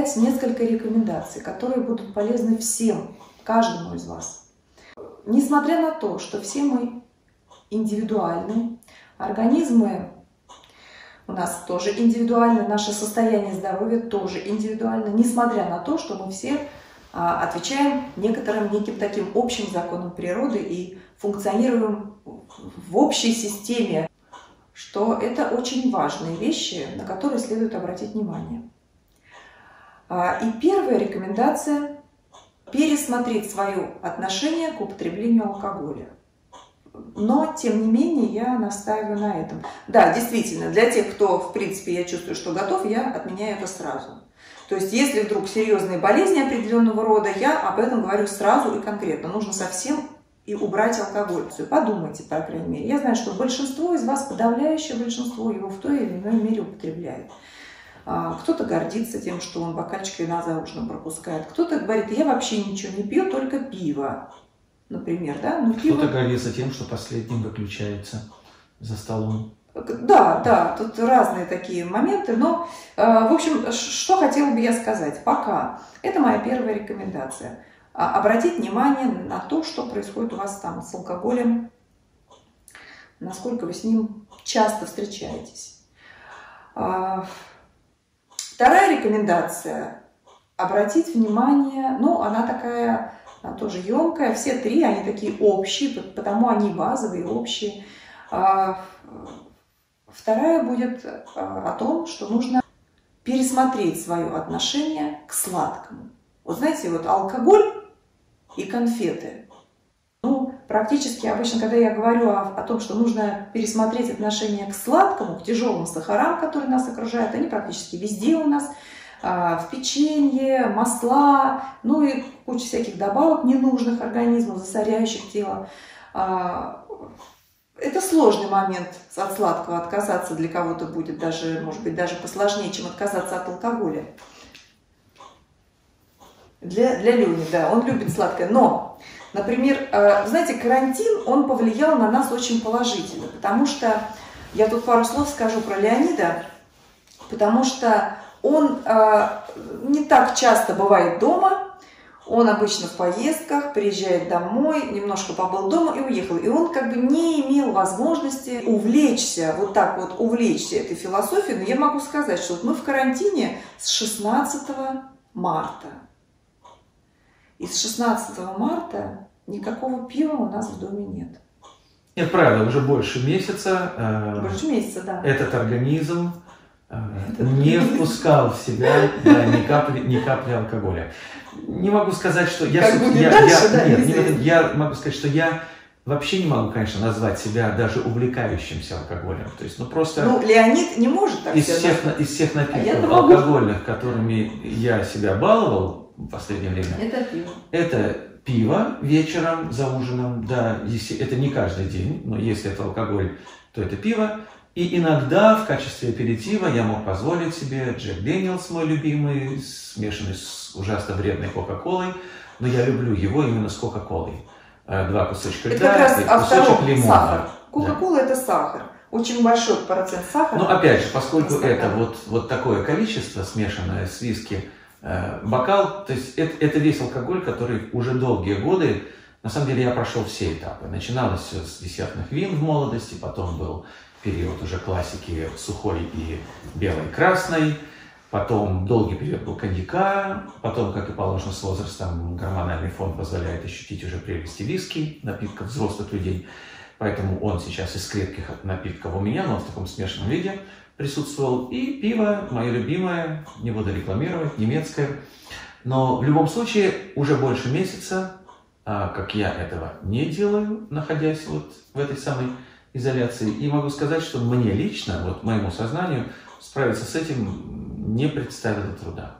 дать несколько рекомендаций, которые будут полезны всем, каждому из вас. Несмотря на то, что все мы индивидуальны, организмы у нас тоже индивидуально, наше состояние здоровья тоже индивидуально, несмотря на то, что мы все а, отвечаем некоторым неким таким общим законам природы и функционируем в общей системе, что это очень важные вещи, на которые следует обратить внимание. А, и первая рекомендация – пересмотреть свое отношение к употреблению алкоголя. Но, тем не менее, я настаиваю на этом. Да, действительно, для тех, кто, в принципе, я чувствую, что готов, я отменяю это сразу. То есть, если вдруг серьезные болезни определенного рода, я об этом говорю сразу и конкретно. Нужно совсем и убрать алкоголь. Подумайте, по крайней мере. Я знаю, что большинство из вас, подавляющее большинство, его в той или иной мере употребляет. А, кто-то гордится тем, что он бокальчик вина за ужином пропускает. Кто-то говорит, я вообще ничего не пью, только пиво например, да? Но Кто-то пиво... гордится тем, что последним выключается за столом. Да, да, тут разные такие моменты, но, э, в общем, что хотела бы я сказать? Пока. Это моя первая рекомендация. А, обратить внимание на то, что происходит у вас там с алкоголем, насколько вы с ним часто встречаетесь. Вторая рекомендация – обратить внимание, ну, она такая она тоже емкая. Все три, они такие общие, потому они базовые, общие. А, вторая будет а, о том, что нужно пересмотреть свое отношение к сладкому. Вот знаете, вот алкоголь и конфеты. Практически обычно, когда я говорю о, о том, что нужно пересмотреть отношение к сладкому, к тяжелым сахарам, которые нас окружают, они практически везде у нас – а, в печенье, масла, ну и куча всяких добавок ненужных организмов, засоряющих тело. А, это сложный момент от сладкого отказаться для кого-то будет даже, может быть, даже посложнее, чем отказаться от алкоголя. Для, для Лени, да, он любит сладкое. Но, например, а, знаете, карантин, он повлиял на нас очень положительно, потому что, я тут пару слов скажу про Леонида, потому что он э, не так часто бывает дома, он обычно в поездках, приезжает домой, немножко побыл дома и уехал. И он как бы не имел возможности увлечься, вот так вот увлечься этой философией. Но я могу сказать, что вот мы в карантине с 16 марта. И с 16 марта никакого пива у нас в доме нет. Нет, правда, уже больше месяца. Э, больше месяца, да. Этот организм не впускал в себя да, ни, капли, ни капли алкоголя. Не могу сказать, что я... Как будет я, дальше, я, да, нет, нет, я могу сказать, что я вообще не могу, конечно, назвать себя даже увлекающимся алкоголем. То есть, ну просто... Ну, Леонид не может так из всех, из всех а напитков а алкогольных, которыми я себя баловал в последнее время... Это пиво. Это пиво вечером за ужином, да, если, это не каждый день, но если это алкоголь, то это пиво. И иногда в качестве аперитива я мог позволить себе Джек Дэниелс, мой любимый, смешанный с ужасно вредной Кока-Колой, но я люблю его именно с Кока-Колой. Э, два кусочка льда и кусочек лимона. Сахар. Кока-кола да. это сахар. Очень большой процент сахара. Ну, опять же, поскольку это вот, вот такое количество, смешанное с виски, бокал, то есть это, это весь алкоголь, который уже долгие годы, на самом деле я прошел все этапы. Начиналось все с десертных вин в молодости, потом был период уже классики сухой и белой красной, потом долгий период был коньяка, потом, как и положено с возрастом, гормональный фон позволяет ощутить уже прелести виски, напитков взрослых людей, поэтому он сейчас из крепких напитков у меня, но в таком смешанном виде присутствовал, и пиво, мое любимое, не буду рекламировать, немецкое, но в любом случае уже больше месяца, а, как я этого не делаю, находясь вот в этой самой изоляции. И могу сказать, что мне лично, вот моему сознанию, справиться с этим не представило труда.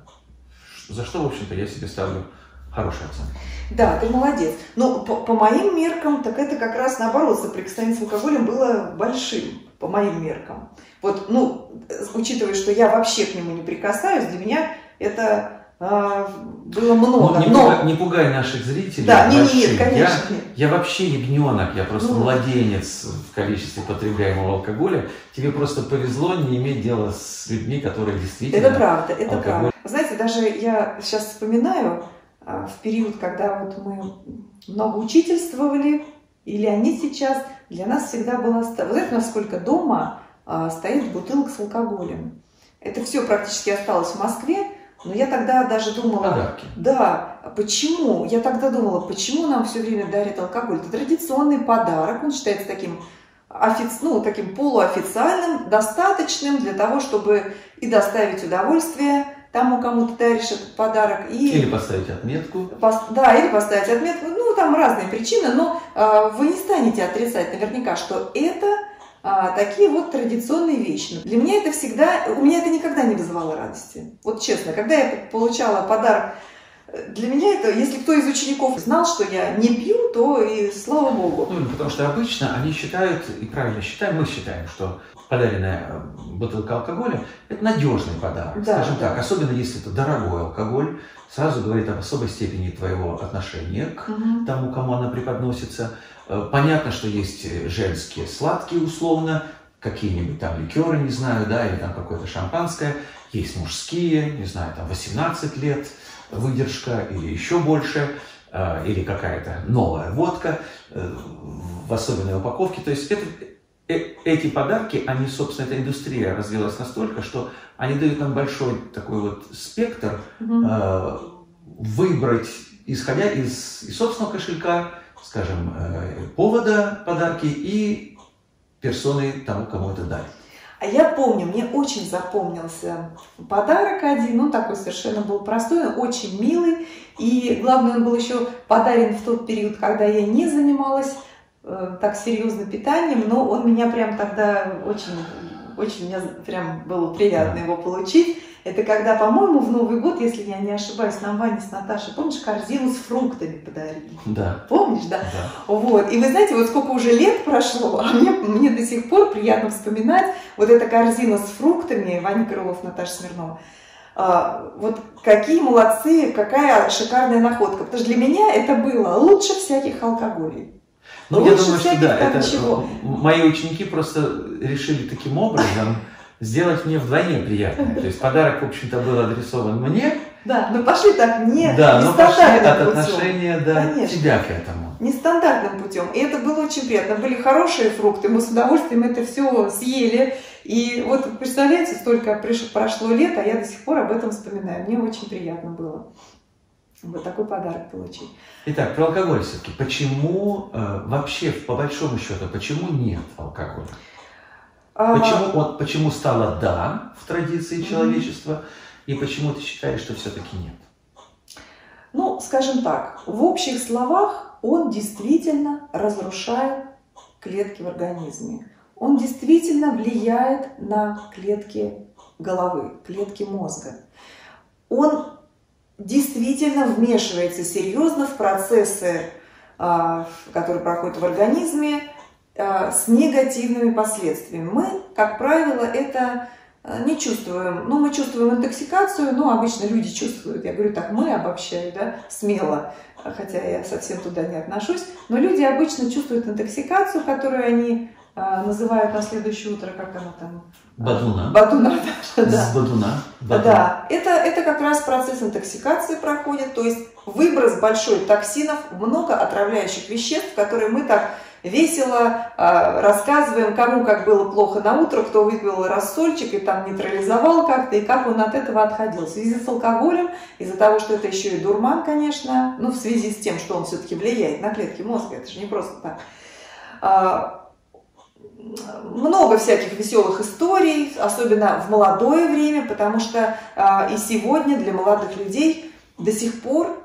За что, в общем-то, я себе ставлю хорошую оценку. Да, ты молодец. Но по, по моим меркам, так это как раз наоборот, соприкосновение с алкоголем было большим, по моим меркам. Вот, ну, учитывая, что я вообще к нему не прикасаюсь, для меня это а, было много. Ну, не, но... пугай, не пугай наших зрителей. Да, нет, нет, конечно. Я, я вообще ягненок, я просто Ну. младенец в количестве потребляемого алкоголя. Тебе просто повезло не иметь дела с людьми, которые действительно... Это правда, это алкоголь. правда. Знаете, даже я сейчас вспоминаю а, в период, когда вот мы много учительствовали, или они сейчас, для нас всегда было... Вы знаете, насколько дома а, стоит бутылок с алкоголем? Это все практически осталось в Москве, но я тогда даже думала... Подарки. Да, почему? Я тогда думала, почему нам все время дарят алкоголь? Это традиционный подарок, он считается таким, офиц... ну, таким полуофициальным, достаточным для того, чтобы и доставить удовольствие тому, кому ты даришь этот подарок, и Или поставить отметку. Пос- Да, или поставить отметку. Ну, там разные причины, но а, вы не станете отрицать наверняка, что это а, такие вот традиционные вещи. Для меня это всегда, у меня это никогда не вызывало радости. Вот честно, когда я получала подарок, э, для меня это, если кто из учеников знал, что я не пью, то и слава богу. Ну, потому что обычно они считают, и правильно считаем, мы считаем, что подаренная э, бутылка алкоголя – это надежный подарок. Да, Скажем да. так, особенно если это дорогой алкоголь, сразу говорит об особой степени твоего отношения к Мгм. тому, кому она преподносится. Э, Понятно, что есть э, женские сладкие условно, какие-нибудь там ликеры, не знаю, да, или там какое-то шампанское. Есть мужские, не знаю, там 18 лет выдержка или еще больше, или какая-то новая водка в особенной упаковке. То есть это, эти подарки, они, собственно, эта индустрия развилась настолько, что они дают нам большой такой вот спектр Мгм. э, выбрать, исходя из, из собственного кошелька, скажем, э, повода подарки и персоны тому, кому это дарят. А я помню, мне очень запомнился подарок один, он такой совершенно был простой, очень милый, и главное, он был еще подарен в тот период, когда я не занималась э, так серьезно питанием, но он меня прям тогда очень, очень мне прям было приятно его получить. Это когда, по-моему, в Новый год, если я не ошибаюсь, нам Ваня с Наташей, помнишь, корзину с фруктами подарили? Да, Помнишь, да? да. Вот. И вы знаете, вот сколько уже лет прошло, а мне, мне до сих пор приятно вспоминать вот эта корзина с фруктами, Ваня Крылов, Наташа Смирнова. А, вот какие молодцы, какая шикарная находка. Потому что для меня это было лучше всяких алкоголей. Ну, Лучше я думаю, что да, это чего. мои ученики просто решили таким образом сделать мне вдвойне приятно. То есть подарок, в общем-то, был адресован мне, Да, мы пошли так не да, но пошли нестандартным от путем. отношения до Конечно. тебя к этому. Нестандартным путем. И это было очень приятно. Были хорошие фрукты, мы с удовольствием это все съели. И вот представляете, столько прошло лет, а я до сих пор об этом вспоминаю. Мне очень приятно было вот такой подарок получить. Итак, про алкоголь все-таки. Почему э, вообще, по большому счету, почему нет алкоголя? А, Почему, он, почему стало да в традиции человечества, и почему ты считаешь, что все-таки нет? Ну, скажем так, в общих словах он действительно разрушает клетки в организме. Он действительно влияет на клетки головы, клетки мозга. Он действительно вмешивается серьезно в процессы, а, которые проходят в организме, а, с негативными последствиями. Мы, как правило, это а, не чувствуем. Ну, мы чувствуем интоксикацию, ну, обычно люди чувствуют. Я говорю так, мы обобщаю, да, смело, хотя я совсем туда не отношусь. Но люди обычно чувствуют интоксикацию, которую они называют на следующее утро, как она там? Бадуна. Бадуна, да. да. С бадуна. Бадуна. Да, это, это как раз процесс интоксикации проходит, то есть выброс большой токсинов, много отравляющих веществ, которые мы так весело а, рассказываем, кому как было плохо на утро, кто выпил рассольчик и там нейтрализовал как-то, и как он от этого отходил. В связи с алкоголем, из-за того, что это еще и дурман, конечно, ну, в связи с тем, что он все-таки влияет на клетки мозга, это же не просто так. Много всяких веселых историй, особенно в молодое время, потому что а, и сегодня для молодых людей до сих пор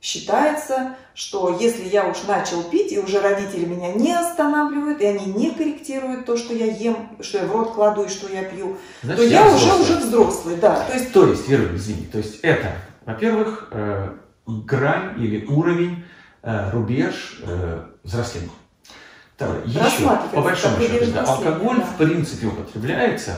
считается, что если я уж начал пить, и уже родители меня не останавливают, и они не корректируют то, что я ем, что я в рот кладу и что я пью, Значит, то я, уже взрослый. уже взрослый, да. То есть То есть, Вера, извини, то есть это, во-первых, э, грань или уровень, э, рубеж э, взросления. Второе, еще, по большому счету, да, алкоголь да. в принципе употребляется,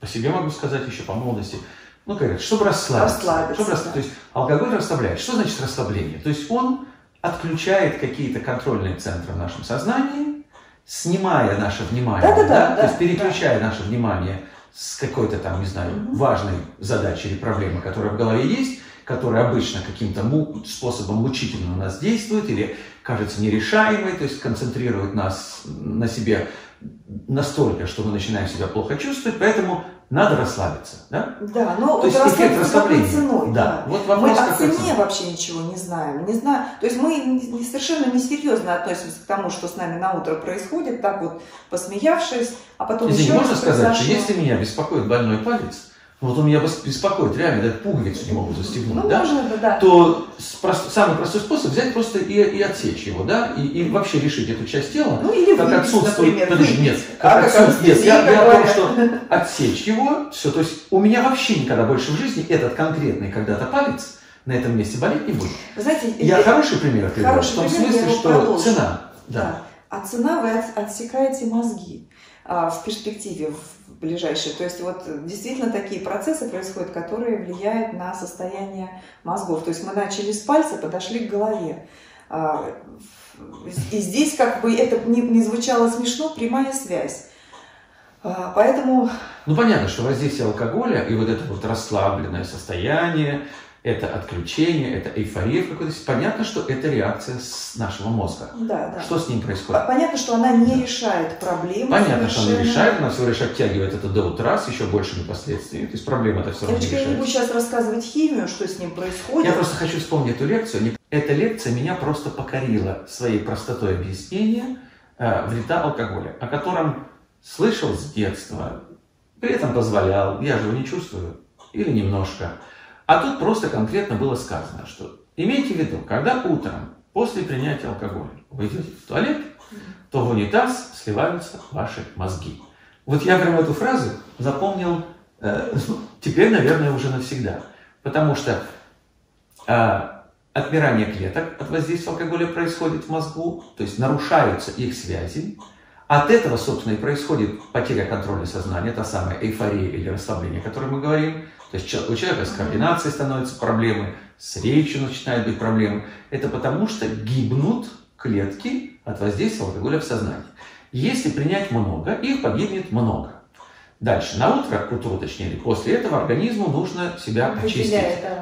по себе могу сказать еще по молодости, Ну, говорят, чтобы расслабиться. Расслабиться, чтобы рас- да. То есть алкоголь расслабляет. Что значит расслабление? То есть он отключает какие-то контрольные центры в нашем сознании, снимая наше внимание, Да-да-да, то да, есть переключая наше внимание с какой-то там, не знаю, Мгм. важной задачи или проблемы, которая в голове есть, которая обычно каким-то му- способом мучительно на нас действует или кажется нерешаемой, то есть концентрирует нас на себе настолько, что мы начинаем себя плохо чувствовать, поэтому надо расслабиться. Да? Да, но То есть вот эффект расслабиться какой расслабления. ценой, Да. да. Вот Мы вопрос о какой цене ценой. вообще ничего не знаем. Не знаю. То есть мы совершенно несерьезно относимся к тому, что с нами на утро происходит, так вот посмеявшись, а потом Извини, еще можно сказать, что если меня беспокоит больной палец, вот он меня бес- беспокоит, реально, даже пуговицу не могу застегнуть, Ну, да? можно, да, да. то прост- самый простой способ взять просто и, и отсечь его, да, и, и вообще решить эту часть тела, Ну, или как выпить, отсутствует, например. подожди, нет, А, как как отсутствует, нет, я, я о том, что отсечь его, все, то есть у меня вообще никогда больше в жизни этот конкретный когда-то палец на этом месте болеть не будет. Знаете, Я э, хороший пример привел, в том я смысле, что продолжу. цена, да. Да. А цена вы от- отсекаете мозги а, в перспективе, в ближайшей. То есть вот действительно такие процессы происходят, которые влияют на состояние мозгов. То есть мы начали с пальца, подошли к голове. А, И здесь как бы это не, не звучало смешно, прямая связь. А, Поэтому Ну, понятно, что воздействие алкоголя и вот это вот расслабленное состояние, это отключение, это эйфория в какой-то... Понятно, что это реакция с нашего мозга. да, да. Что с ним происходит? Понятно, что она не Да. решает проблемы. Понятно, что она решает, она всего лишь оттягивает это до утра с еще большими последствиями. То есть проблема-то все равно не Девочка, я не буду сейчас рассказывать химию, что с ним происходит. Я просто хочу вспомнить эту лекцию. Эта лекция меня просто покорила своей простотой объяснения э, вреда алкоголя, о котором слышал с детства, при этом позволял, я же его не чувствую, или немножко. А тут просто конкретно было сказано, что имейте в виду, когда утром после принятия алкоголя вы идете в туалет, то в унитаз сливаются ваши мозги. Вот я прям эту фразу запомнил э, ну, теперь, наверное, уже навсегда. Потому что а, отмирание клеток от воздействия алкоголя происходит в мозгу, то есть нарушаются их связи. От этого, собственно, и происходит потеря контроля сознания, та самая эйфория или расслабление, о которой мы говорим. То есть у человека с координацией становятся проблемы, с речью начинают быть проблемы. Это потому, что гибнут клетки от воздействия алкоголя в сознании. Если принять много, их погибнет много. Дальше, на утро, к утру точнее, или после этого организму нужно себя очистить.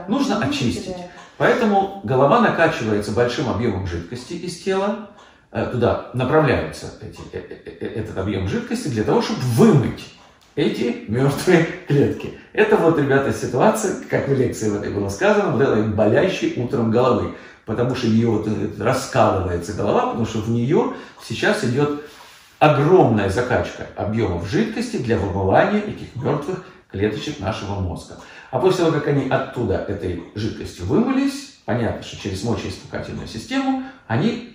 Нужно очистить. Поэтому голова накачивается большим объемом жидкости из тела, э, туда направляется эти- э, э, этот объем жидкости для того, чтобы вымыть эти мертвые клетки. Это вот, ребята, ситуация, как в лекции в этой было сказано, вот этой болящей утром головы. Потому что ее вот раскалывается голова, потому что в нее сейчас идет огромная закачка объемов жидкости для вымывания этих мертвых клеточек нашего мозга. А после того, как они оттуда этой жидкостью вымылись, понятно, что через мочеиспускательную систему, они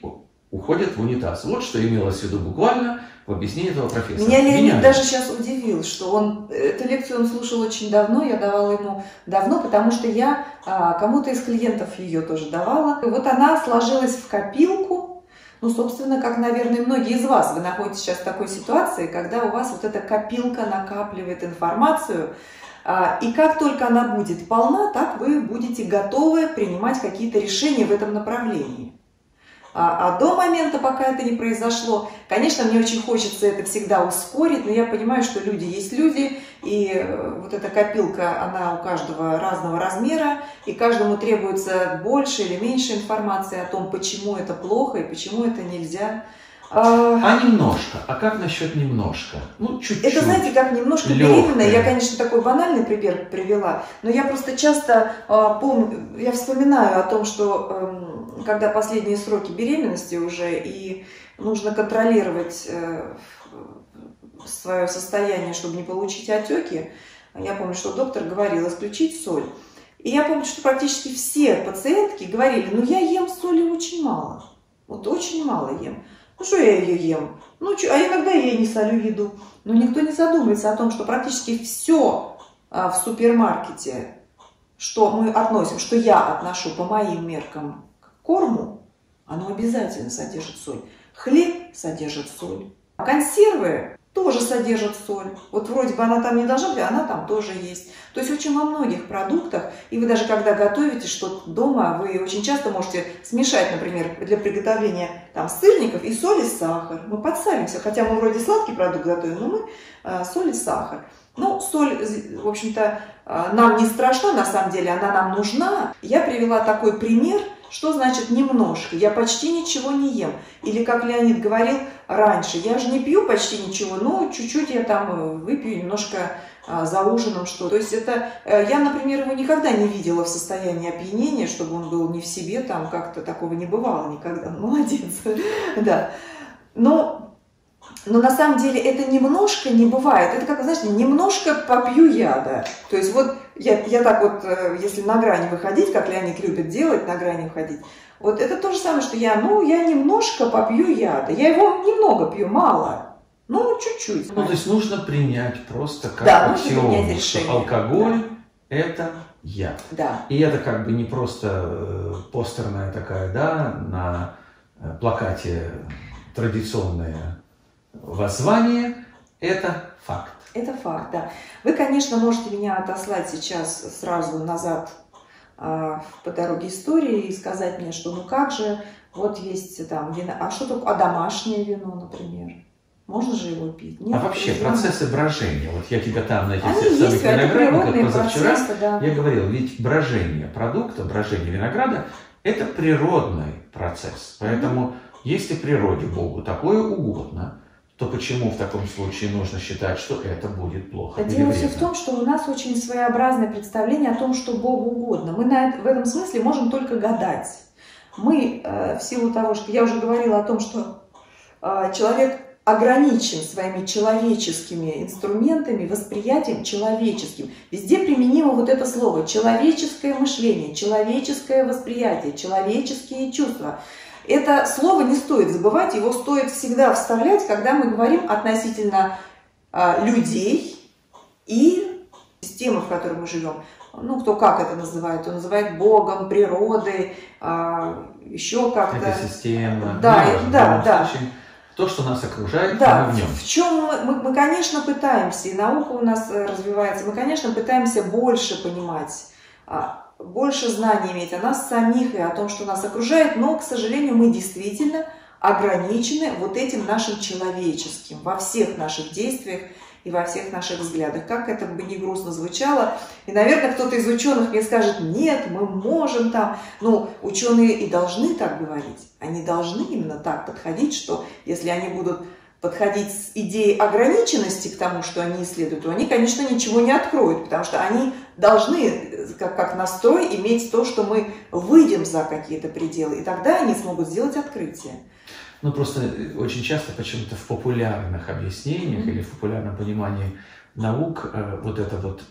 уходят в унитаз. Вот что имелось в виду буквально в объяснении этого профессора. Меня Леонид даже сейчас удивил, что он эту лекцию он слушал очень давно, я давала ему давно, потому что я а, кому-то из клиентов ее тоже давала. И вот она сложилась в копилку. Ну, собственно, как, наверное, многие из вас, вы находитесь сейчас в такой ситуации, когда у вас вот эта копилка накапливает информацию, а, и как только она будет полна, так вы будете готовы принимать какие-то решения в этом направлении. А, а до момента, пока это не произошло, конечно, мне очень хочется это всегда ускорить, но я понимаю, что люди есть люди, и э, вот эта копилка, она у каждого разного размера, и каждому требуется больше или меньше информации о том, почему это плохо и почему это нельзя. А, А немножко? А как насчет немножко? Ну, чуть-чуть. Это, знаете, как немножко беременная. Я, конечно, такой банальный пример привела, но я просто часто а, помню, я вспоминаю о том, что эм, когда последние сроки беременности уже, и нужно контролировать свое состояние, чтобы не получить отеки, я помню, что доктор говорил исключить соль. И я помню, что практически все пациентки говорили, ну я ем соли очень мало, вот очень мало ем. Ну что я ее ем? Ну, чё, а иногда я и не солю еду. Но никто не задумывается о том, что практически все в супермаркете, что мы относим, что я отношу по моим меркам корму, оно обязательно содержит соль. Хлеб содержит соль. Консервы тоже содержит соль. Вот вроде бы она там не должна быть, а она там тоже есть. То есть очень во многих продуктах, и вы даже когда готовите что-то дома, вы очень часто можете смешать, например, для приготовления там сырников и соль и сахар. Мы подсалимся, хотя мы вроде сладкий продукт готовим, но мы э, соль и сахар. Ну, соль, в общем-то, э, нам не страшна, на самом деле, она нам нужна. Я привела такой пример – что значит немножко? Я почти ничего не ем. Или, как Леонид говорил раньше, я же не пью почти ничего, но чуть-чуть я там э, выпью немножко а, за ужином что. То есть это, э, я, например, его никогда не видела в состоянии опьянения, чтобы он был не в себе, там как-то такого не бывало никогда. Молодец. Да. Но но на самом деле это немножко не бывает. Это как, знаете, немножко попью яда. То есть вот я, я так вот, э, если на грани выходить, как Леонид любит делать, на грани выходить, вот это то же самое, что я, ну, я немножко попью яда. Я его немного пью, мало. Ну, чуть-чуть. Ну, то есть нужно принять просто как да, аксиому, что алкоголь да. – это яд. Да. И это как бы не просто э, постерная такая, да, на э, плакате традиционная воззвание – это факт. Это факт, да. Вы, конечно, можете меня отослать сейчас сразу назад э, по дороге истории и сказать мне, что ну как же, вот есть там вино, а что такое, а домашнее вино, например? Можно же его пить? Нет, а вообще вино... процессы брожения, вот я тебя там на этих самых виноградниках позавчера, процессы, да. я говорил, ведь брожение продукта, брожение винограда – это природный процесс. Поэтому mm-hmm. если природе Богу такое угодно – то почему в таком случае нужно считать, что это будет плохо? Дело все в том, что у нас очень своеобразное представление о том, что Богу угодно. Мы на это, в этом смысле можем только гадать. Мы э, в силу того, что я уже говорила о том, что э, человек ограничен своими человеческими инструментами, восприятием человеческим. Везде применимо вот это слово человеческое мышление, человеческое восприятие, человеческие чувства. Это слово не стоит забывать, его стоит всегда вставлять, когда мы говорим относительно а, людей и системы, в которой мы живем. Ну, кто как это называет, он называет Богом, природой, а, еще как-то. Экосистема. Да, ну, да, да. Случае, то, что нас окружает, да, мы в нем. В чем мы, мы, мы, конечно, пытаемся, и наука у нас э, развивается, мы, конечно, пытаемся больше понимать а, больше знаний иметь о нас самих и о том, что нас окружает, но, к сожалению, мы действительно ограничены вот этим нашим человеческим во всех наших действиях и во всех наших взглядах. Как это бы не грустно звучало. И, наверное, кто-то из ученых мне скажет, нет, мы можем там. Ну, ученые и должны так говорить. Они должны именно так подходить, что если они будут подходить с идеей ограниченности к тому, что они исследуют, то они, конечно, ничего не откроют, потому что они должны, как, как настрой, иметь то, что мы выйдем за какие-то пределы, и тогда они смогут сделать открытие. Ну, просто очень часто почему-то в популярных объяснениях mm-hmm. или в популярном понимании наук э, вот это вот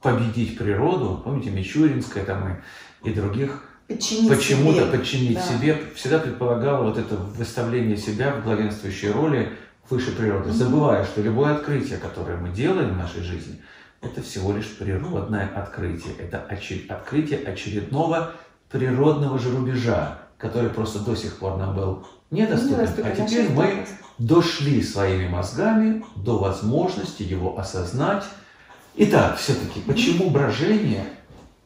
победить природу, помните, Мичуринская там и, и других, почему-то подчинить да. себе, всегда предполагало вот это выставление себя в главенствующей роли выше природы, забывая, что любое открытие, которое мы делаем в нашей жизни, это всего лишь природное открытие. Это открытие очередного природного же рубежа, который просто до сих пор нам был недоступен. А теперь мы дошли своими мозгами до возможности его осознать. Итак, все-таки, почему брожение,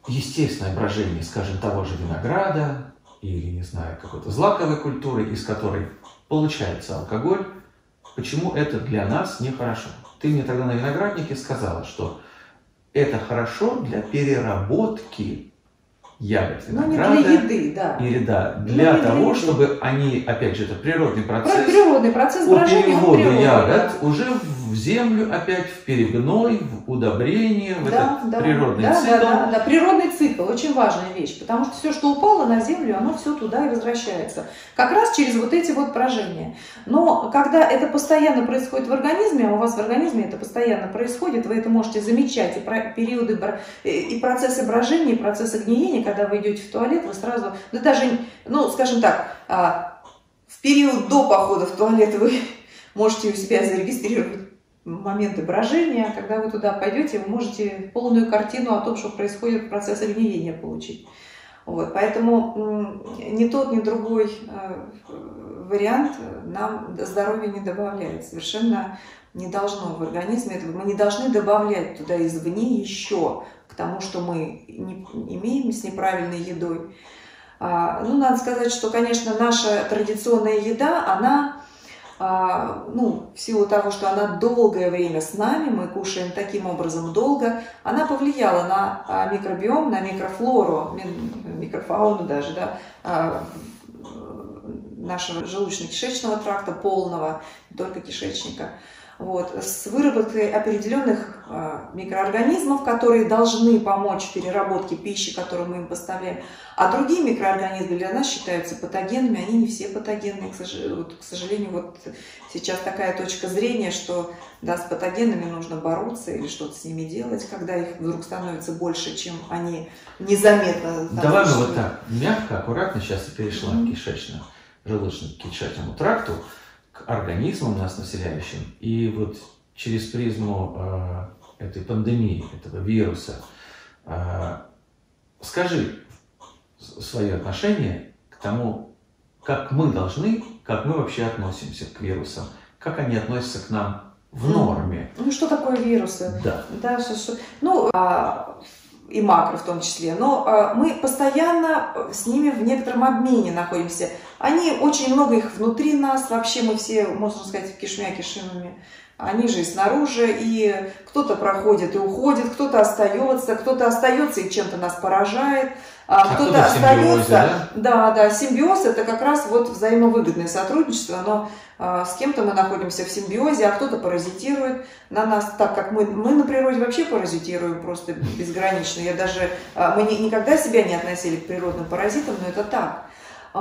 естественное брожение, скажем, того же винограда или, не знаю, какой-то злаковой культуры, из которой получается алкоголь, Почему это для нас нехорошо? Ты мне тогда на винограднике сказала, что это хорошо для переработки ягод винограда. Ну, не для еды, да. Или да, для Но того, для чтобы они, опять же, это природный процесс. Природный процесс по переводу ягод да. уже в землю опять, в перегной, в удобрение, в да, этот да, природный да, цикл. Да, да, да, природный цикл, очень важная вещь, потому что все, что упало на землю, оно все туда и возвращается. Как раз через вот эти вот брожения. Но когда это постоянно происходит в организме, а у вас в организме это постоянно происходит, вы это можете замечать, и периоды, и процессы брожения, и процессы гниения, когда вы идете в туалет, вы сразу, да даже, ну, скажем так, а, в период до похода в туалет вы можете у себя зарегистрировать моменты брожения, когда вы туда пойдете, вы можете полную картину о том, что происходит в процессе гниения получить. Вот, поэтому ни тот, ни другой э, вариант нам здоровья не добавляет. Совершенно не должно в организме этого. Мы не должны добавлять туда извне еще к тому, что мы не, имеем с неправильной едой. А, ну, надо сказать, что, конечно, наша традиционная еда, она, а, ну, в силу того, что она долгое время с нами, мы кушаем таким образом долго, она повлияла на а, микробиом, на микрофлору, микрофауну даже, да, а, нашего желудочно-кишечного тракта полного, не только кишечника вот, с выработкой определенных э, микроорганизмов, которые должны помочь в переработке пищи, которую мы им поставляем. А другие микроорганизмы для нас считаются патогенными, они не все патогенные, к сожалению. Вот, к сожалению, вот сейчас такая точка зрения, что да, с патогенами нужно бороться или что-то с ними делать, когда их вдруг становится больше, чем они незаметно. Давай мы вот так, мягко, аккуратно сейчас перешла mm-hmm. к кишечно-желудочно-кишечному тракту к организмам нас населяющим. И вот через призму э, этой пандемии, этого вируса, э, скажи свое отношение к тому, как мы должны, как мы вообще относимся к вирусам, как они относятся к нам в норме. Ну, что такое вирусы? Да. да что, что, ну, а, и макро в том числе, но а, мы постоянно с ними в некотором обмене находимся. Они, очень много их внутри нас, вообще мы все, можно сказать, кишмя кишинами. Они же и снаружи, и кто-то проходит и уходит, кто-то остается, кто-то остается и чем-то нас поражает, а, а кто-то остается. Да? да, да, симбиоз это как раз вот взаимовыгодное сотрудничество, но а, с кем-то мы находимся в симбиозе, а кто-то паразитирует на нас, так как мы, мы на природе вообще паразитируем просто безгранично. Я даже, а, мы не, никогда себя не относили к природным паразитам, но это так.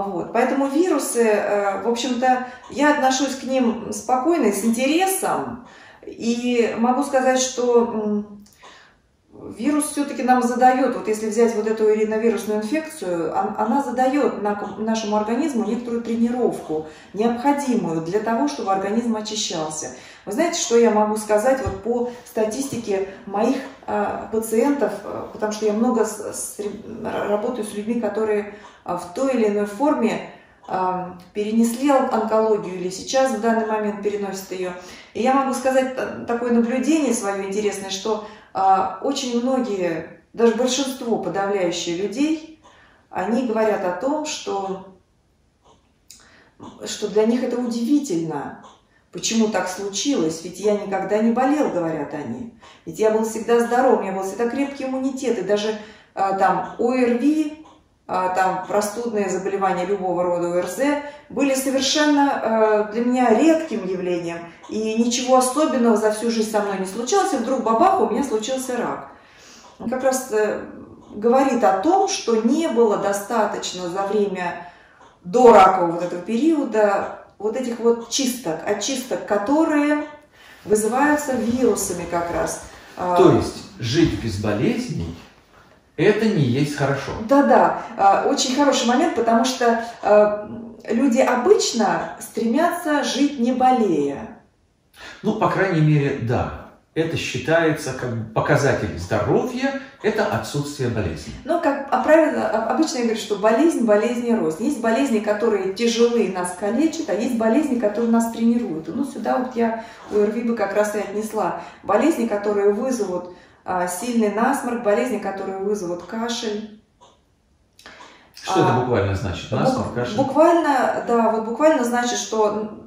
Вот. Поэтому вирусы, э, в общем-то, я отношусь к ним спокойно с интересом. И могу сказать, что вирус все-таки нам задает, вот если взять вот эту риновирусную инфекцию, она задает нашему организму некоторую тренировку, необходимую для того, чтобы организм очищался. Вы знаете, что я могу сказать вот по статистике моих э, пациентов, потому что я много с, с, работаю с людьми, которые в той или иной форме э, перенесли онкологию или сейчас в данный момент переносят ее. И я могу сказать такое наблюдение свое интересное, что а, очень многие, даже большинство подавляющих людей, они говорят о том, что, что для них это удивительно, почему так случилось, ведь я никогда не болел, говорят они. Ведь я был всегда здоров, у меня был всегда крепкий иммунитет, и даже а, там ОРВИ, а, там простудные заболевания любого рода ОРЗ были совершенно э, для меня редким явлением. И ничего особенного за всю жизнь со мной не случалось, и вдруг бабах, у меня случился рак. Он как раз э, говорит о том, что не было достаточно за время до ракового вот этого периода вот этих вот чисток, очисток, которые вызываются вирусами как раз. А, То есть жить без болезней это не есть хорошо. Да-да, а, очень хороший момент, потому что а, люди обычно стремятся жить не болея. Ну, по крайней мере, да. Это считается как показатель здоровья, это отсутствие болезни. Ну, как а правильно, обычно я говорю, что болезнь, болезни рост. Есть болезни, которые тяжелые нас калечат, а есть болезни, которые нас тренируют. Ну, сюда вот я ОРВИ бы как раз и отнесла. Болезни, которые вызовут а, сильный насморк, болезни, которые вызовут кашель. Что это а, буквально значит? Насморк, кашель? Буквально, да, вот буквально значит, что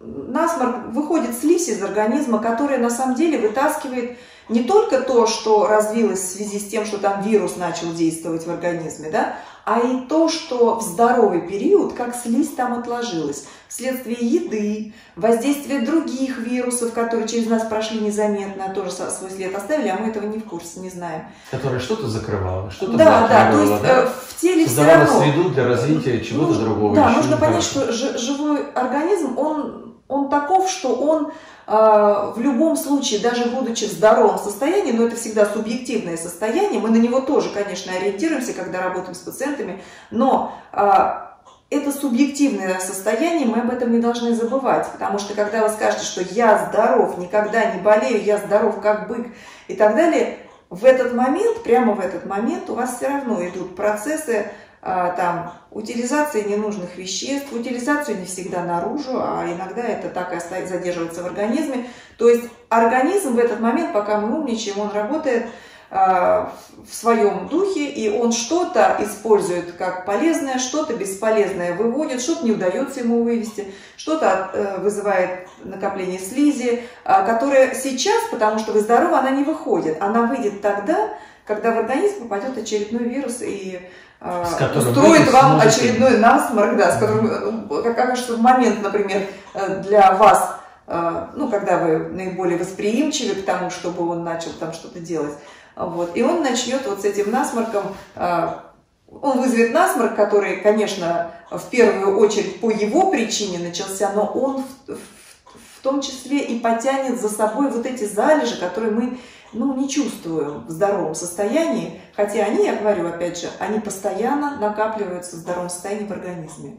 насморк выходит слизь из организма, которая на самом деле вытаскивает не только то, что развилось в связи с тем, что там вирус начал действовать в организме, да, а и то, что в здоровый период, как слизь там отложилась, вследствие еды, воздействия других вирусов, которые через нас прошли незаметно, тоже свой след оставили, а мы этого не в курсе, не знаем. Которое что-то закрывало, что-то Да, да, то есть да? Э, в теле Создавало все равно... среду для развития чего-то ну, другого. Да, нужно понять, что живой организм, он, он таков, что он в любом случае, даже будучи в здоровом состоянии, но это всегда субъективное состояние, мы на него тоже, конечно, ориентируемся, когда работаем с пациентами, но а, это субъективное состояние, мы об этом не должны забывать, потому что когда вы скажете, что я здоров, никогда не болею, я здоров как бык и так далее, в этот момент, прямо в этот момент у вас все равно идут процессы а, там утилизации ненужных веществ, утилизацию не всегда наружу, а иногда это так и задерживается в организме. То есть организм в этот момент, пока мы умничаем, он работает а, в своем духе, и он что-то использует как полезное, что-то бесполезное выводит, что-то не удается ему вывести, что-то э, вызывает накопление слизи, а, которая сейчас, потому что вы здоровы, она не выходит. Она выйдет тогда, когда в организм попадет очередной вирус и а, устроит вам сможете... очередной насморк, да, с которым, ну, как кажется, в момент, например, э, для вас, э, ну, когда вы наиболее восприимчивы к тому, чтобы он начал там что-то делать, вот, и он начнет вот с этим насморком, э, он вызовет насморк, который, конечно, в первую очередь по его причине начался, но он в, в, в том числе и потянет за собой вот эти залежи, которые мы ну, не чувствую в здоровом состоянии, хотя они, я говорю, опять же, они постоянно накапливаются в здоровом состоянии в организме.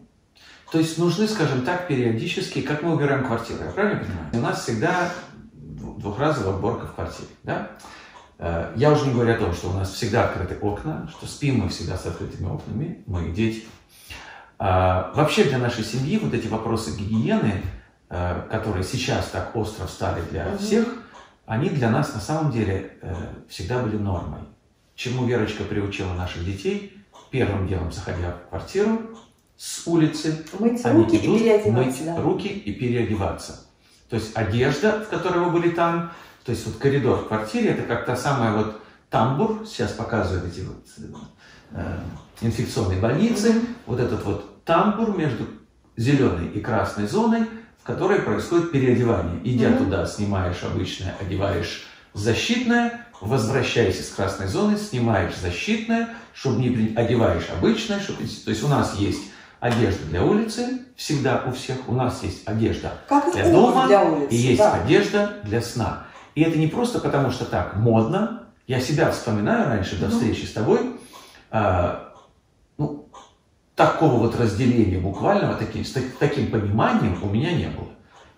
То есть нужны, скажем так, периодически, как мы убираем квартиру, я правильно понимаю? У нас всегда двухразовая уборка в квартире, да? Э, я уже не говорю о том, что у нас всегда открыты окна, что спим мы всегда с открытыми окнами, мы дети. А, вообще для нашей семьи вот эти вопросы гигиены, э, которые сейчас так остро встали для угу. всех, они для нас на самом деле э, всегда были нормой. Чему Верочка приучила наших детей, первым делом, заходя в квартиру с улицы, мыть они руки идут и переодеваться, мыть да. руки и переодеваться. То есть одежда, в которой вы были там, то есть вот коридор в квартире, это как та самая вот тамбур, сейчас показывают эти вот э, инфекционные больницы, вот этот вот тамбур между зеленой и красной зоной, в которой происходит переодевание. Идя mm-hmm. туда, снимаешь обычное, одеваешь защитное, возвращаешься с красной зоны, снимаешь защитное, чтобы не при... одеваешь обычное, чтобы... то есть у нас есть одежда для улицы, всегда у всех, у нас есть одежда как для дома для улицы, и есть да. одежда для сна. И это не просто потому, что так модно. Я себя вспоминаю раньше до встречи с тобой. А, такого вот разделения буквального, таким, с таким пониманием у меня не было.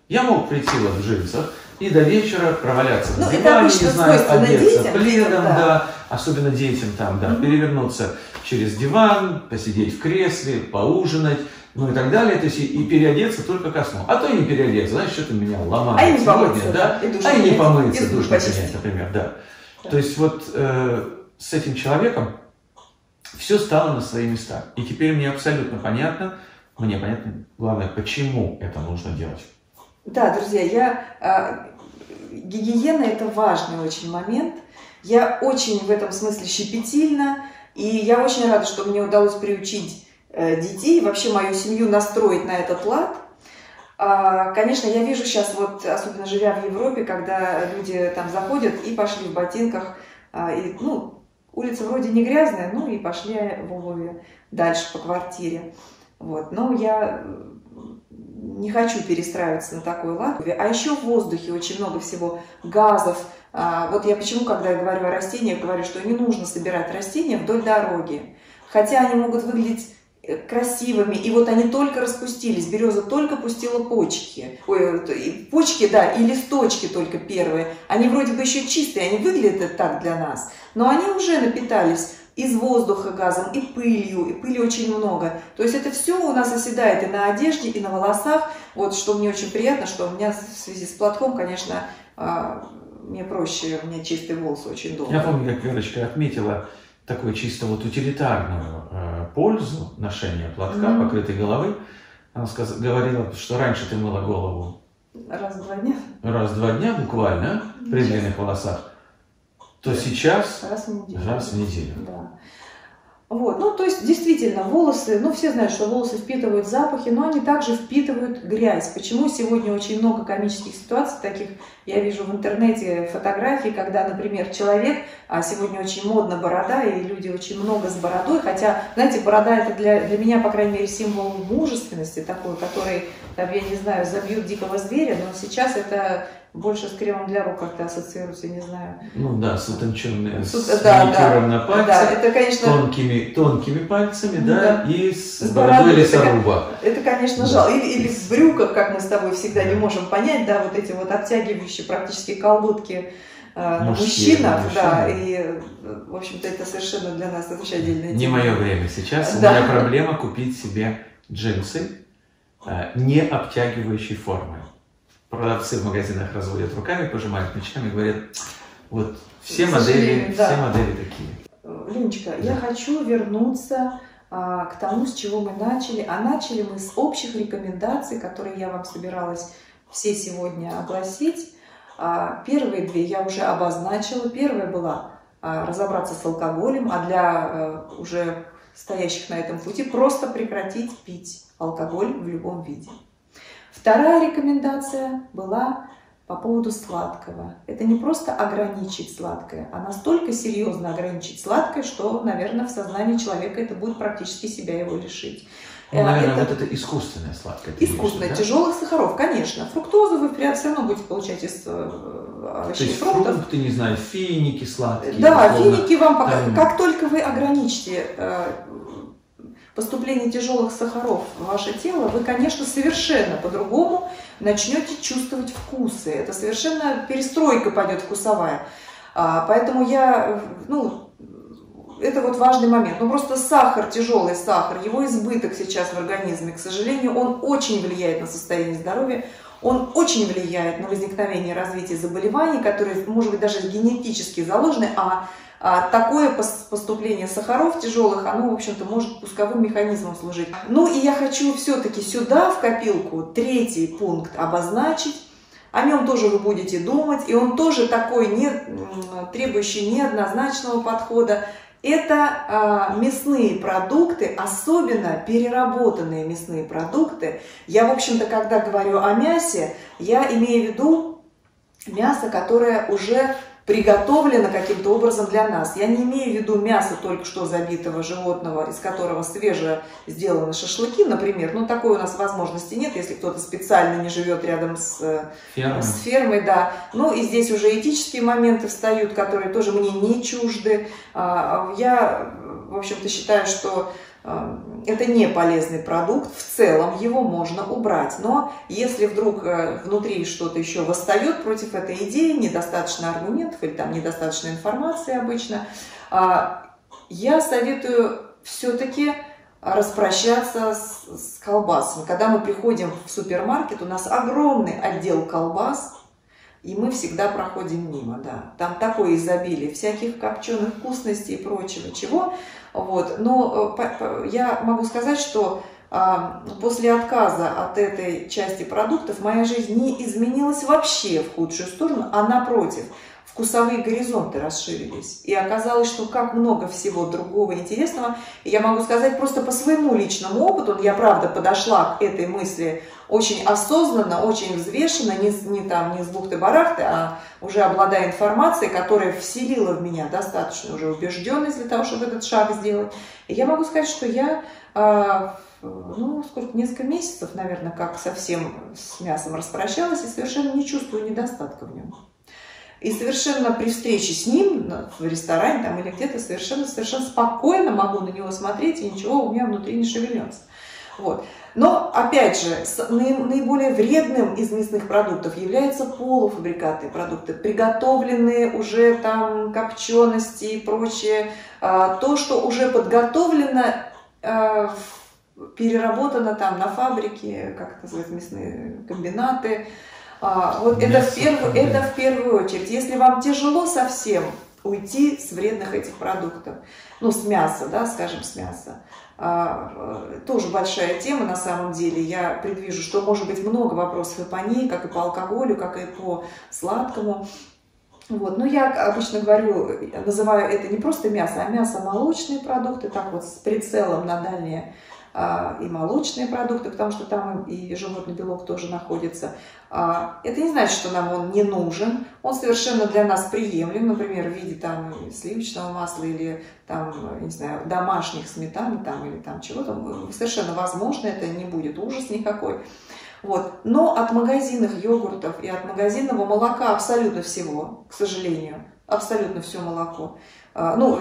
Я мог прийти вот в джинсах и до вечера проваляться ну, в диване, не знаю, одеться детям, пледом, да. да, особенно детям там, да, mm-hmm. перевернуться через диван, посидеть в кресле, поужинать, ну и так далее, то есть и, и переодеться только ко сну. А то и не переодеться, знаешь, что-то меня ломает а сегодня, помыться, да, и а и не помыться, и душ не принять, например, да. да. То есть вот э, с этим человеком все стало на свои места. И теперь мне абсолютно понятно, мне понятно, главное, почему это нужно делать. Да, друзья, я, э, гигиена это важный очень момент. Я очень в этом смысле щепетильна, и я очень рада, что мне удалось приучить э, детей, вообще мою семью настроить на этот лад. А, конечно, я вижу сейчас, вот, особенно живя в Европе, когда люди там заходят и пошли в ботинках, а, и, ну, улица вроде не грязная, ну и пошли в обуви дальше по квартире. Вот. Но я не хочу перестраиваться на такой лад. А еще в воздухе очень много всего газов. А, вот я почему, когда я говорю о растениях, говорю, что не нужно собирать растения вдоль дороги. Хотя они могут выглядеть красивыми, и вот они только распустились, береза только пустила почки, ой, почки, да, и листочки только первые, они вроде бы еще чистые, они выглядят так для нас, но они уже напитались из воздуха газом, и пылью, и пыли очень много. То есть это все у нас оседает и на одежде, и на волосах. Вот что мне очень приятно, что у меня в связи с платком, конечно, а, мне проще, у меня чистые волосы очень долго. Я помню, как Верочка отметила такую чисто вот утилитарную э, пользу ношения платка, mm-hmm. покрытой головы. Она сказ... говорила, что раньше ты мыла голову раз в два дня. Раз в два дня буквально, при длинных волосах то сейчас раз в неделю. Раз в неделю. Да. Вот, ну, то есть, действительно, волосы, ну, все знают, что волосы впитывают запахи, но они также впитывают грязь. Почему сегодня очень много комических ситуаций таких, я вижу в интернете фотографии, когда, например, человек, а сегодня очень модно борода, и люди очень много с бородой, хотя, знаете, борода это для, для меня, по крайней мере, символ мужественности такой, который, там, я не знаю, забьют дикого зверя, но сейчас это больше с кремом для рук как-то ассоциируется, не знаю. Ну да, с утонченными, с, с да, да, на пальце, да, это, конечно, тонкими, тонкими пальцами, да, да. и с, с бородой лесоруба. Это, это, конечно, да. жалко. Или, или в брюках, как мы с тобой всегда да. не можем понять, да, вот эти вот обтягивающие практически колготки э, мужчинах, да, и, в общем-то, это совершенно для нас это вообще отдельная тема. Не мое время сейчас. Да. У меня проблема купить себе джинсы э, не обтягивающей формы. Продавцы в магазинах разводят руками, пожимают плечами и говорят, вот все модели, да. все модели такие. Ленечка, да. я хочу вернуться а, к тому, с чего мы начали. А начали мы с общих рекомендаций, которые я вам собиралась все сегодня огласить. А, первые две я уже обозначила. Первая была а, разобраться с алкоголем, а для а, уже стоящих на этом пути просто прекратить пить алкоголь в любом виде. Вторая рекомендация была по поводу сладкого. Это не просто ограничить сладкое, а настолько серьезно ограничить сладкое, что, наверное, в сознании человека это будет практически себя его лишить. Ну, наверное, это, вот это искусственное сладкое. Искусственное, да? тяжелых сахаров, конечно. Фруктозу вы все равно будете получать из э, овощей и фруктов. фрукты, не знаю, финики сладкие. Да, условно. финики вам пока... Там... Как только вы ограничите э, поступление тяжелых сахаров в ваше тело, вы, конечно, совершенно по-другому начнете чувствовать вкусы. Это совершенно перестройка пойдет вкусовая. А, поэтому я, ну, это вот важный момент. Ну, просто сахар, тяжелый сахар, его избыток сейчас в организме, к сожалению, он очень влияет на состояние здоровья, он очень влияет на возникновение и развитие заболеваний, которые, может быть, даже генетически заложены, а такое поступление сахаров тяжелых, оно, в общем-то, может пусковым механизмом служить. Ну и я хочу все-таки сюда, в копилку, третий пункт обозначить. О нем тоже вы будете думать, и он тоже такой, не, требующий неоднозначного подхода. Это э, мясные продукты, особенно переработанные мясные продукты. Я, в общем-то, когда говорю о мясе, я имею в виду мясо, которое уже приготовлено каким-то образом для нас. Я не имею в виду мясо только что забитого животного, из которого свеже сделаны шашлыки, например. Ну, такой у нас возможности нет, если кто-то специально не живет рядом с фермой. с фермой, да. Ну, и здесь уже этические моменты встают, которые тоже мне не чужды. А, я, в общем-то, считаю, что это не полезный продукт, в целом его можно убрать. Но если вдруг э, внутри что-то еще восстает против этой идеи, недостаточно аргументов или там недостаточно информации обычно, а, я советую все-таки распрощаться с, с колбасами. Когда мы приходим в супермаркет, у нас огромный отдел колбас, и мы всегда проходим мимо, да. Там такое изобилие всяких копченых вкусностей и прочего чего. Вот. Но э, я могу сказать, что а, после отказа от этой части продуктов моя жизнь не изменилась вообще в худшую сторону, а напротив, вкусовые горизонты расширились. И оказалось, что как много всего другого интересного. И я могу сказать просто по своему личному опыту, я правда подошла к этой мысли очень осознанно, очень взвешенно, не, не там, не с бухты-барахты, а уже обладая информацией, которая вселила в меня достаточно уже убежденность для того, чтобы этот шаг сделать. И я могу сказать, что я, э, ну, сколько, несколько месяцев, наверное, как совсем с мясом распрощалась и совершенно не чувствую недостатка в нем. И совершенно при встрече с ним в ресторане там, или где-то совершенно, совершенно спокойно могу на него смотреть, и ничего у меня внутри не шевельнется. Вот. Но, опять же, наиболее вредным из мясных продуктов являются полуфабрикаты продукты, приготовленные уже там копчености и прочее. А, то, что уже подготовлено, а, переработано там на фабрике, как это называется, мясные комбинаты. А, вот это в, первую, это в первую очередь. Если вам тяжело совсем уйти с вредных этих продуктов, ну, с мяса, да, скажем, с мяса, а, тоже большая тема на самом деле. Я предвижу, что может быть много вопросов и по ней, как и по алкоголю, как и по сладкому. Вот. Но я обычно говорю, называю это не просто мясо, а мясо-молочные продукты, так вот с прицелом на дальние а, и молочные продукты, потому что там и животный белок тоже находится. А, это не значит, что нам он не нужен. Он совершенно для нас приемлем, например, в виде там сливочного масла или там, не знаю, домашних сметан там, или там чего-то. Совершенно возможно, это не будет ужас никакой. Вот. Но от магазинных йогуртов и от магазинного молока абсолютно всего, к сожалению, абсолютно все молоко, а, ну,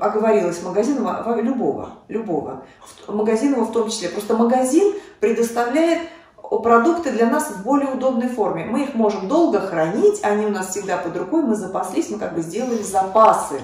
оговорилась магазинного, любого, любого, магазинного в том числе. Просто магазин предоставляет продукты для нас в более удобной форме. Мы их можем долго хранить, они у нас всегда под рукой, мы запаслись, мы как бы сделали запасы.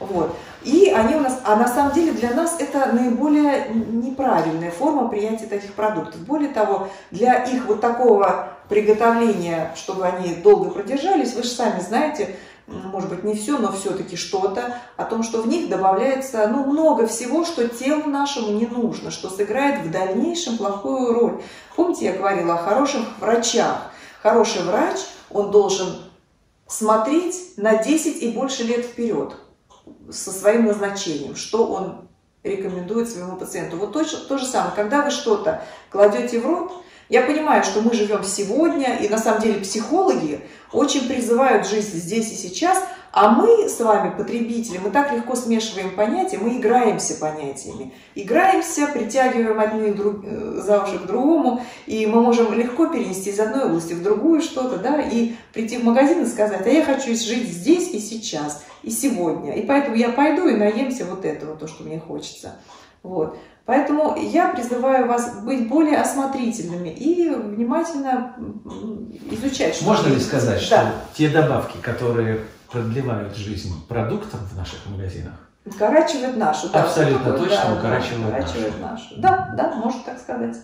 Вот. И они у нас, а на самом деле для нас это наиболее неправильная форма приятия таких продуктов. Более того, для их вот такого приготовления, чтобы они долго продержались, вы же сами знаете, может быть, не все, но все-таки что-то, о том, что в них добавляется ну, много всего, что телу нашему не нужно, что сыграет в дальнейшем плохую роль. Помните, я говорила о хороших врачах. Хороший врач, он должен смотреть на 10 и больше лет вперед со своим назначением, что он рекомендует своему пациенту. Вот то, то же самое, когда вы что-то кладете в рот, я понимаю, что мы живем сегодня, и на самом деле психологи очень призывают жизнь здесь и сейчас, а мы с вами, потребители, мы так легко смешиваем понятия, мы играемся понятиями. Играемся, притягиваем одни друг, э, за уши к другому, и мы можем легко перенести из одной области в другую что-то, да, и прийти в магазин и сказать, а я хочу жить здесь и сейчас, и сегодня. И поэтому я пойду и наемся вот этого, то, что мне хочется. Вот. Поэтому я призываю вас быть более осмотрительными и внимательно изучать. Что Можно ли сказать, да. что те добавки, которые продлевают жизнь продуктам в наших магазинах, укорачивают нашу. Да, Абсолютно точно да, укорачивают, укорачивают нашу. нашу. Да, да, можно так сказать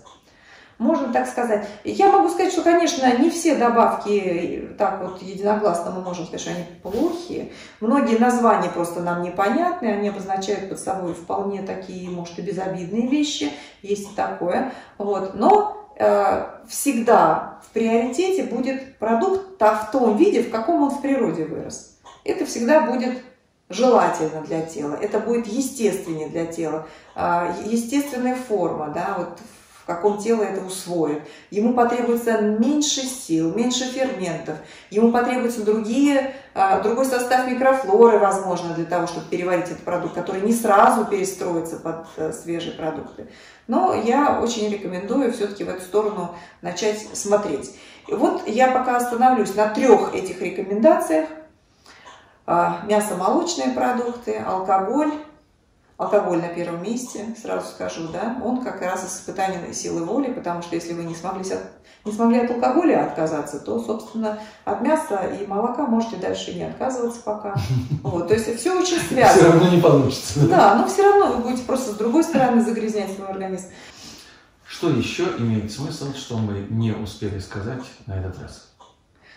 можно так сказать. Я могу сказать, что, конечно, не все добавки так вот единогласно мы можем сказать, что они плохие. Многие названия просто нам непонятны, они обозначают под собой вполне такие, может, и безобидные вещи, есть и такое. Вот. Но э, всегда в приоритете будет продукт в том виде, в каком он в природе вырос. Это всегда будет желательно для тела, это будет естественнее для тела, э, естественная форма, да, вот каком тело это усвоит. Ему потребуется меньше сил, меньше ферментов. Ему потребуется другие, а, другой состав микрофлоры, возможно, для того, чтобы переварить этот продукт, который не сразу перестроится под э, свежие продукты. Но я очень рекомендую все-таки в эту сторону начать смотреть. И вот я пока остановлюсь на трех этих рекомендациях. А, мясо-молочные продукты, алкоголь алкоголь на первом месте, сразу скажу, да, он как раз испытание силы воли, потому что если вы не смогли, не смогли от алкоголя отказаться, то, собственно, от мяса и молока можете дальше не отказываться пока. Вот, то есть все очень связано. Все равно не получится. Да, но все равно вы будете просто с другой стороны загрязнять свой организм. Что еще имеет смысл, что мы не успели сказать на этот раз?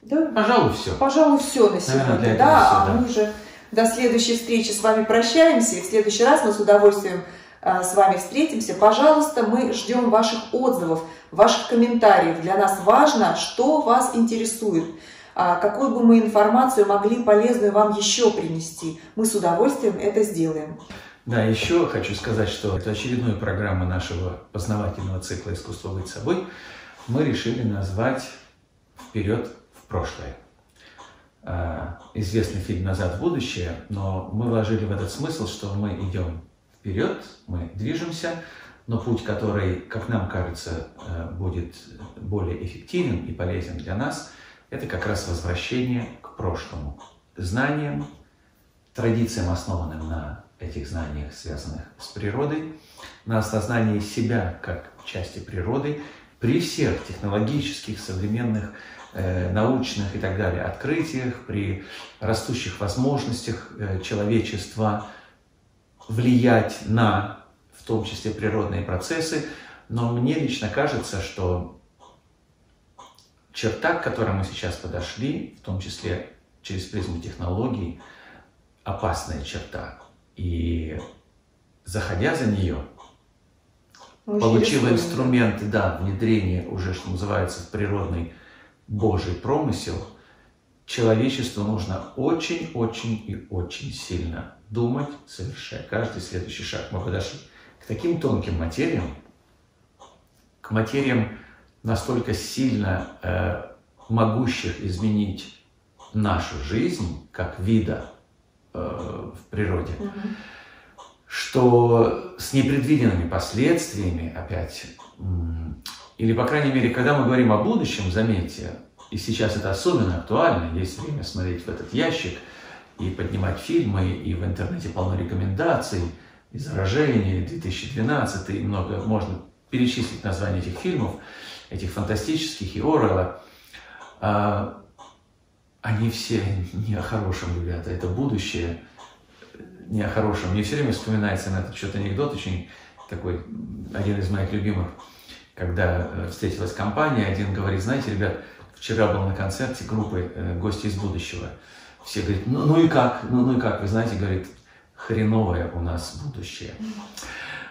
Да, пожалуй, все. Пожалуй, все на сегодня. Наверное, да, все, а да. мы уже до следующей встречи с вами прощаемся. И в следующий раз мы с удовольствием а, с вами встретимся. Пожалуйста, мы ждем ваших отзывов, ваших комментариев. Для нас важно, что вас интересует, а, какую бы мы информацию могли полезную вам еще принести. Мы с удовольствием это сделаем. Да, еще хочу сказать, что это очередную программу нашего познавательного цикла «Искусство быть собой» мы решили назвать «Вперед в прошлое». Э, известный фильм «Назад в будущее», но мы вложили в этот смысл, что мы идем вперед, мы движемся, но путь, который, как нам кажется, э, будет более эффективен и полезен для нас, это как раз возвращение к прошлому, знаниям, традициям, основанным на этих знаниях, связанных с природой, на осознании себя как части природы при всех технологических, современных научных и так далее открытиях, при растущих возможностях э, человечества влиять на, в том числе, природные процессы. Но мне лично кажется, что черта, к которой мы сейчас подошли, в том числе через призму технологий, опасная черта. И заходя за нее, Очень получила инструменты, да, внедрения уже, что называется, в природный Божий промысел, человечеству нужно очень-очень и очень сильно думать, совершая каждый следующий шаг. Мы подошли к таким тонким материям, к материям настолько сильно э, могущих изменить нашу жизнь как вида э, в природе, угу. что с непредвиденными последствиями опять или, по крайней мере, когда мы говорим о будущем, заметьте, и сейчас это особенно актуально, есть время смотреть в этот ящик и поднимать фильмы, и в интернете полно рекомендаций, и «Заражение», 2012, и много, можно перечислить названия этих фильмов. этих фантастических и Орелла, а, они все не о хорошем, ребята, это будущее не о хорошем. Мне все время вспоминается на этот счет анекдот, очень такой, один из моих любимых, когда э, встретилась компания, один говорит, знаете, ребят, вчера был на концерте группы э, «Гости из будущего». Все говорят, ну, ну и как, ну, ну и как, вы знаете, говорит, хреновое у нас будущее.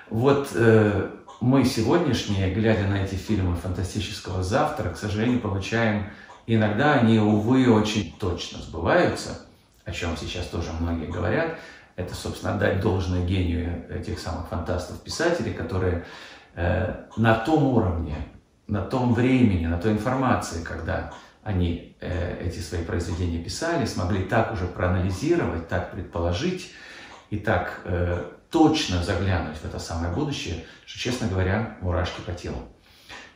Вот э, мы сегодняшние, глядя на эти фильмы фантастического завтра, к сожалению, получаем, иногда они, увы, очень точно сбываются, о чем сейчас тоже многие говорят, это, собственно, отдать должное гению этих самых фантастов-писателей, которые э, на том уровне, на том времени, на той информации, когда они э, эти свои произведения писали, смогли так уже проанализировать, так предположить и так э, точно заглянуть в это самое будущее, что, честно говоря, мурашки по телу.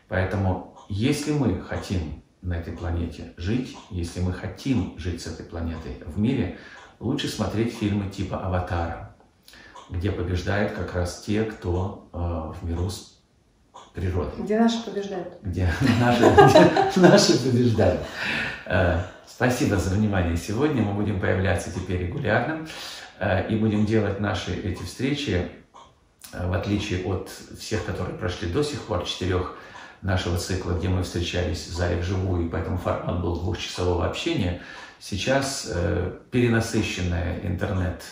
Поэтому, если мы хотим на этой планете жить, если мы хотим жить с этой планетой в мире, лучше смотреть фильмы типа «Аватара», где побеждают как раз те, кто э, в миру с природой. Где наши побеждают. Где наши, где наши побеждают. Э, спасибо за внимание сегодня. Мы будем появляться теперь регулярно э, и будем делать наши эти встречи, э, в отличие от всех, которые прошли до сих пор, четырех нашего цикла, где мы встречались в зале вживую, и поэтому формат был двухчасового общения – Сейчас э, перенасыщенная интернет,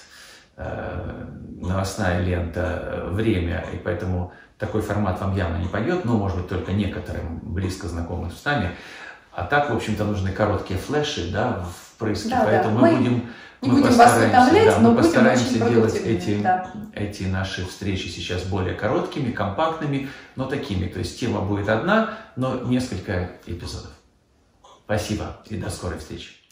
новостная лента, э, время, и поэтому такой формат вам явно не пойдет, но, может быть, только некоторым близко знакомым с нами. А так, в общем-то, нужны короткие флеши, да, впрыски, да, поэтому да. мы, мы будем не мы будем вас да, но мы постараемся делать эти, да. эти наши встречи сейчас более короткими, компактными, но такими. То есть тема будет одна, но несколько эпизодов. Спасибо и до скорой встречи.